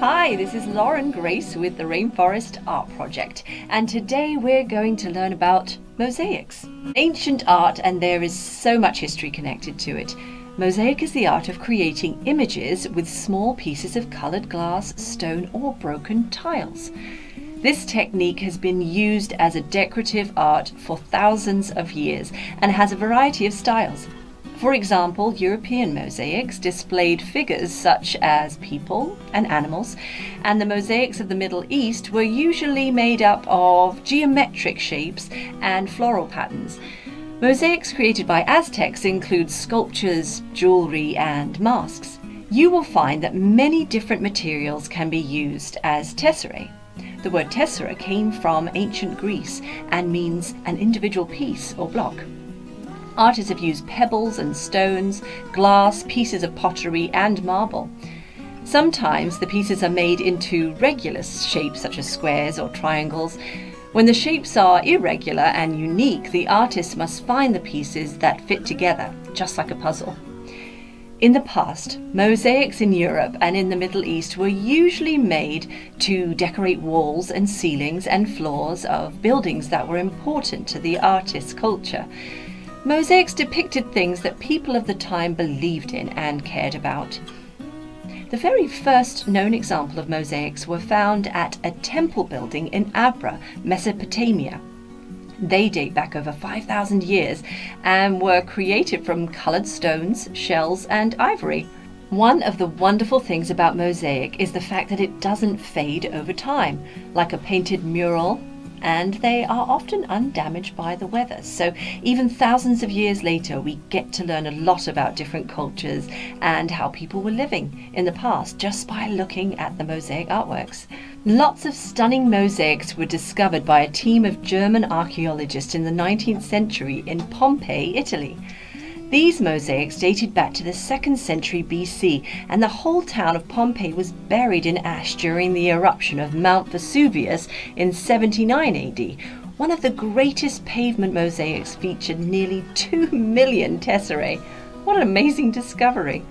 Hi, this is Lauren Grace with the Rainforest Art Project, and today we're going to learn about mosaics. Ancient art, and there is so much history connected to it. Mosaic is the art of creating images with small pieces of coloured glass, stone, or broken tiles. This technique has been used as a decorative art for thousands of years and has a variety of styles. For example, European mosaics displayed figures such as people and animals, and the mosaics of the Middle East were usually made up of geometric shapes and floral patterns. Mosaics created by Aztecs include sculptures, jewelry, and masks. You will find that many different materials can be used as tesserae. The word tessera came from ancient Greece and means an individual piece or block. Artists have used pebbles and stones, glass, pieces of pottery, and marble. Sometimes the pieces are made into regular shapes such as squares or triangles. When the shapes are irregular and unique, the artist must find the pieces that fit together, just like a puzzle. In the past, mosaics in Europe and in the Middle East were usually made to decorate walls and ceilings and floors of buildings that were important to the artist's culture. Mosaics depicted things that people of the time believed in and cared about. The very first known example of mosaics were found at a temple building in Abra, Mesopotamia. They date back over 5,000 years and were created from coloured stones, shells, and ivory. One of the wonderful things about mosaic is the fact that it doesn't fade over time, like a painted mural and they are often undamaged by the weather. So even thousands of years later, we get to learn a lot about different cultures and how people were living in the past just by looking at the mosaic artworks. Lots of stunning mosaics were discovered by a team of German archaeologists in the 19th century in Pompeii, Italy. These mosaics dated back to the 2nd century BC, and the whole town of Pompeii was buried in ash during the eruption of Mount Vesuvius in 79 AD. One of the greatest pavement mosaics featured nearly 2 million tesserae. What an amazing discovery!